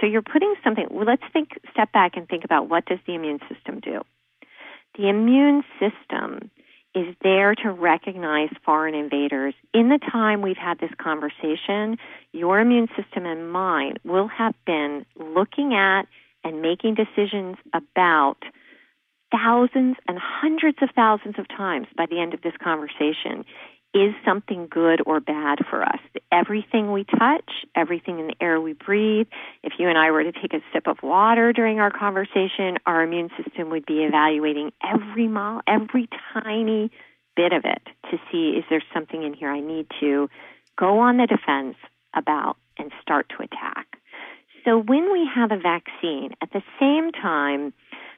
So you're putting something, well, let's think, step back and think about what does the immune system do? The immune system is there to recognize foreign invaders. In the time we've had this conversation, your immune system and mine will have been looking at and making decisions about thousands and hundreds of thousands of times by the end of this conversation is something good or bad for us? Everything we touch, everything in the air we breathe, if you and I were to take a sip of water during our conversation, our immune system would be evaluating every mole, every tiny bit of it to see is there something in here I need to go on the defense about and start to attack. So when we have a vaccine, at the same time,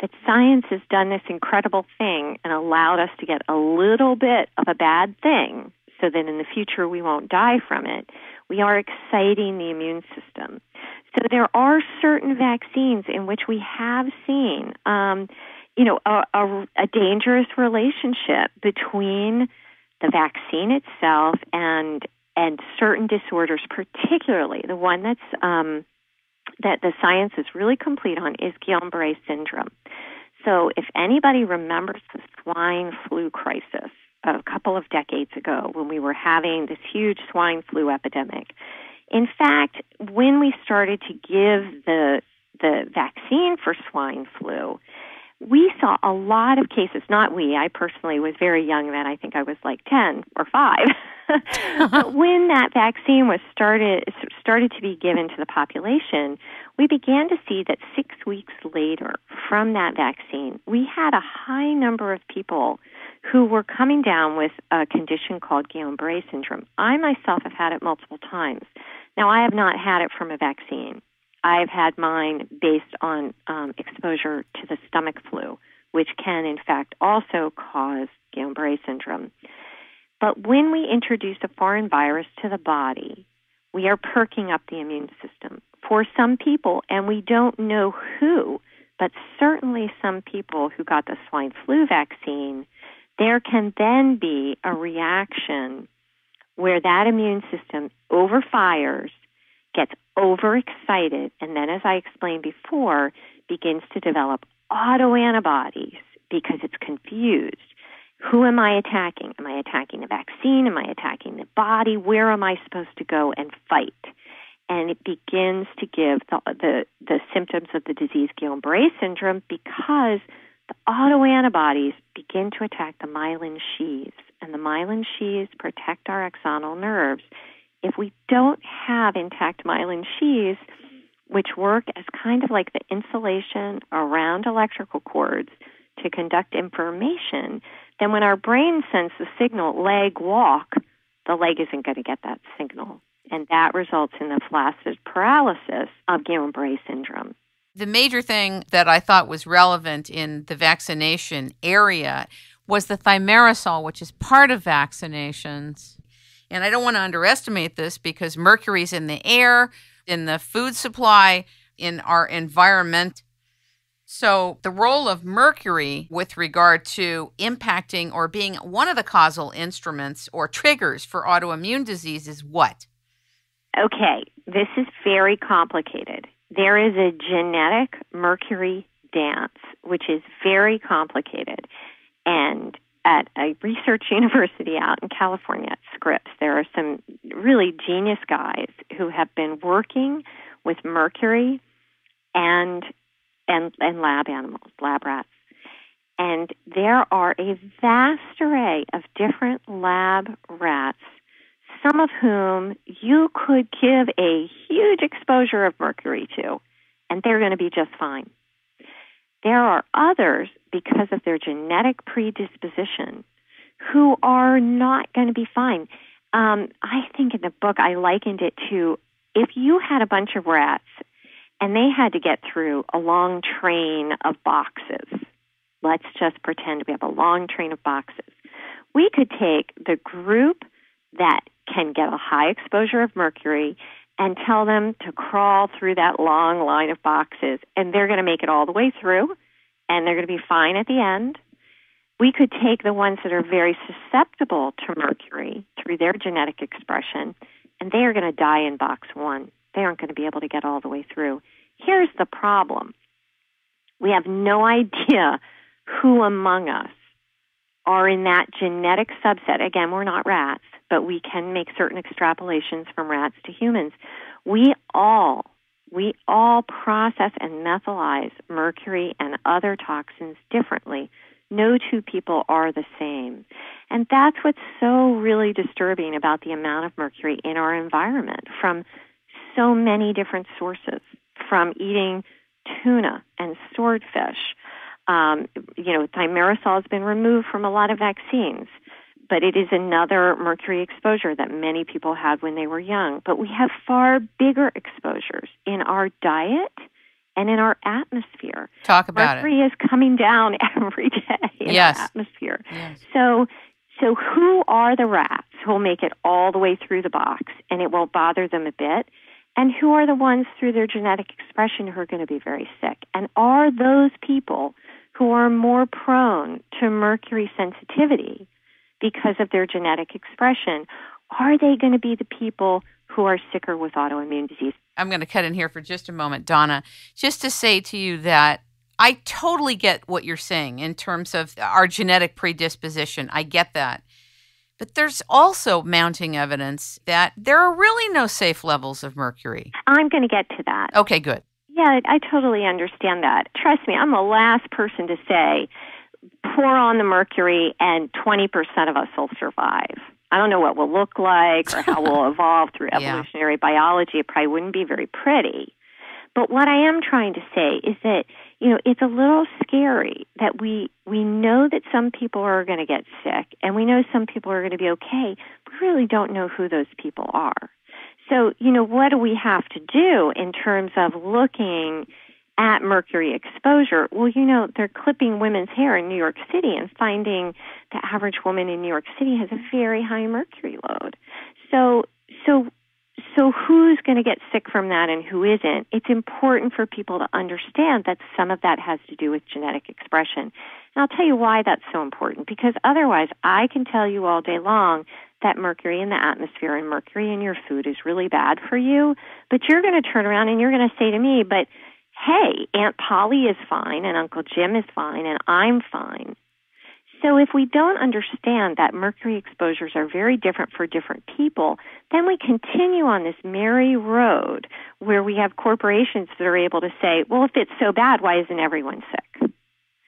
that science has done this incredible thing and allowed us to get a little bit of a bad thing so that in the future we won't die from it, we are exciting the immune system. So there are certain vaccines in which we have seen, um, you know, a, a, a dangerous relationship between the vaccine itself and and certain disorders, particularly the one that's um, that the science is really complete on is Guillain-Barré syndrome. So if anybody remembers the swine flu crisis a couple of decades ago when we were having this huge swine flu epidemic, in fact, when we started to give the the vaccine for swine flu, we saw a lot of cases, not we, I personally was very young then, I think I was like 10 or 5. but when that vaccine was started started to be given to the population, we began to see that 6 weeks later from that vaccine, we had a high number of people who were coming down with a condition called Guillain-Barré syndrome. I myself have had it multiple times. Now, I have not had it from a vaccine. I've had mine based on um, exposure to the stomach flu, which can, in fact, also cause Guillain-Barré syndrome. But when we introduce a foreign virus to the body, we are perking up the immune system. For some people, and we don't know who, but certainly some people who got the swine flu vaccine, there can then be a reaction where that immune system overfires gets overexcited, and then, as I explained before, begins to develop autoantibodies because it's confused. Who am I attacking? Am I attacking the vaccine? Am I attacking the body? Where am I supposed to go and fight? And it begins to give the, the, the symptoms of the disease Guillain-Barré syndrome because the autoantibodies begin to attack the myelin sheaths, and the myelin sheaths protect our axonal nerves if we don't have intact myelin sheaths, which work as kind of like the insulation around electrical cords to conduct information, then when our brain sends the signal leg walk, the leg isn't going to get that signal. And that results in the flaccid paralysis of Guillain-Barré syndrome. The major thing that I thought was relevant in the vaccination area was the thimerosal, which is part of vaccinations. And I don't want to underestimate this because mercury's in the air, in the food supply, in our environment. So, the role of mercury with regard to impacting or being one of the causal instruments or triggers for autoimmune disease is what? Okay, this is very complicated. There is a genetic mercury dance, which is very complicated. And at a research university out in California at Scripps. There are some really genius guys who have been working with mercury and and and lab animals, lab rats. And there are a vast array of different lab rats, some of whom you could give a huge exposure of mercury to, and they're going to be just fine. There are others, because of their genetic predisposition, who are not going to be fine. Um, I think in the book I likened it to if you had a bunch of rats and they had to get through a long train of boxes. Let's just pretend we have a long train of boxes. We could take the group that can get a high exposure of mercury and tell them to crawl through that long line of boxes, and they're going to make it all the way through, and they're going to be fine at the end. We could take the ones that are very susceptible to mercury through their genetic expression, and they are going to die in box one. They aren't going to be able to get all the way through. Here's the problem. We have no idea who among us are in that genetic subset. Again, we're not rats, but we can make certain extrapolations from rats to humans. We all we all process and methylize mercury and other toxins differently. No two people are the same. And that's what's so really disturbing about the amount of mercury in our environment from so many different sources, from eating tuna and swordfish. Um, you know, thimerosal has been removed from a lot of vaccines but it is another mercury exposure that many people had when they were young. But we have far bigger exposures in our diet and in our atmosphere. Talk about mercury is coming down every day in yes. our atmosphere. Yes. So so who are the rats who will make it all the way through the box and it won't bother them a bit? And who are the ones through their genetic expression who are going to be very sick? And are those people who are more prone to mercury sensitivity because of their genetic expression, are they going to be the people who are sicker with autoimmune disease? I'm going to cut in here for just a moment, Donna, just to say to you that I totally get what you're saying in terms of our genetic predisposition. I get that. But there's also mounting evidence that there are really no safe levels of mercury. I'm going to get to that. Okay, good. Yeah, I totally understand that. Trust me, I'm the last person to say pour on the mercury and 20% of us will survive. I don't know what we'll look like or how we'll evolve through evolutionary yeah. biology. It probably wouldn't be very pretty. But what I am trying to say is that, you know, it's a little scary that we we know that some people are going to get sick and we know some people are going to be okay. We really don't know who those people are. So, you know, what do we have to do in terms of looking at mercury exposure. Well, you know, they're clipping women's hair in New York City and finding the average woman in New York City has a very high mercury load. So, so, so who's going to get sick from that and who isn't? It's important for people to understand that some of that has to do with genetic expression. And I'll tell you why that's so important because otherwise I can tell you all day long that mercury in the atmosphere and mercury in your food is really bad for you, but you're going to turn around and you're going to say to me, but hey, Aunt Polly is fine and Uncle Jim is fine and I'm fine. So if we don't understand that mercury exposures are very different for different people, then we continue on this merry road where we have corporations that are able to say, well, if it's so bad, why isn't everyone sick?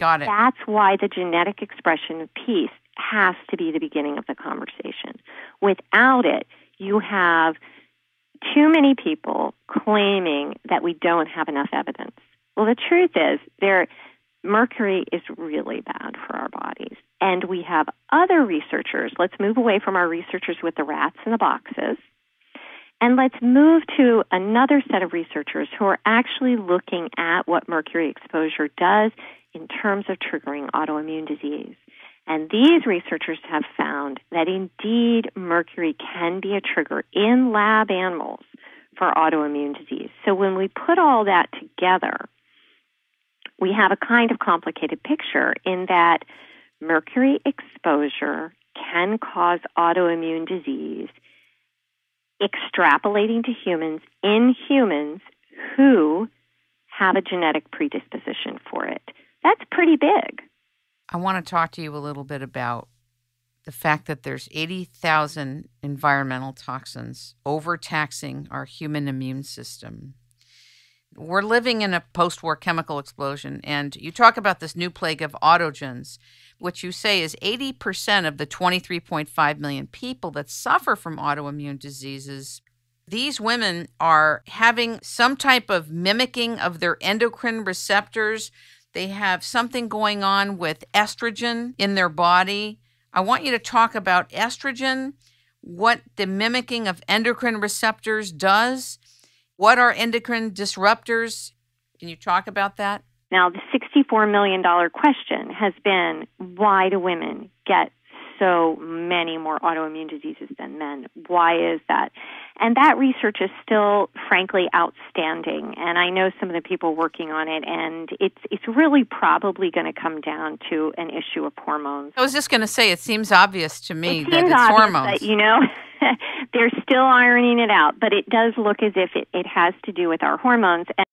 Got it. That's why the genetic expression piece has to be the beginning of the conversation. Without it, you have too many people claiming that we don't have enough evidence. Well, the truth is, there, mercury is really bad for our bodies. And we have other researchers. Let's move away from our researchers with the rats in the boxes. And let's move to another set of researchers who are actually looking at what mercury exposure does in terms of triggering autoimmune disease. And these researchers have found that indeed mercury can be a trigger in lab animals for autoimmune disease. So when we put all that together, we have a kind of complicated picture in that mercury exposure can cause autoimmune disease, extrapolating to humans in humans who have a genetic predisposition for it. That's pretty big. I want to talk to you a little bit about the fact that there's 80,000 environmental toxins overtaxing our human immune system. We're living in a post war chemical explosion, and you talk about this new plague of autogens, which you say is 80% of the 23.5 million people that suffer from autoimmune diseases. These women are having some type of mimicking of their endocrine receptors they have something going on with estrogen in their body. I want you to talk about estrogen, what the mimicking of endocrine receptors does, what are endocrine disruptors. Can you talk about that? Now, the $64 million question has been why do women get so many more autoimmune diseases than men. Why is that? And that research is still, frankly, outstanding. And I know some of the people working on it, and it's it's really probably going to come down to an issue of hormones. I was just going to say, it seems obvious to me it that it's hormones. That, you know, they're still ironing it out, but it does look as if it, it has to do with our hormones. And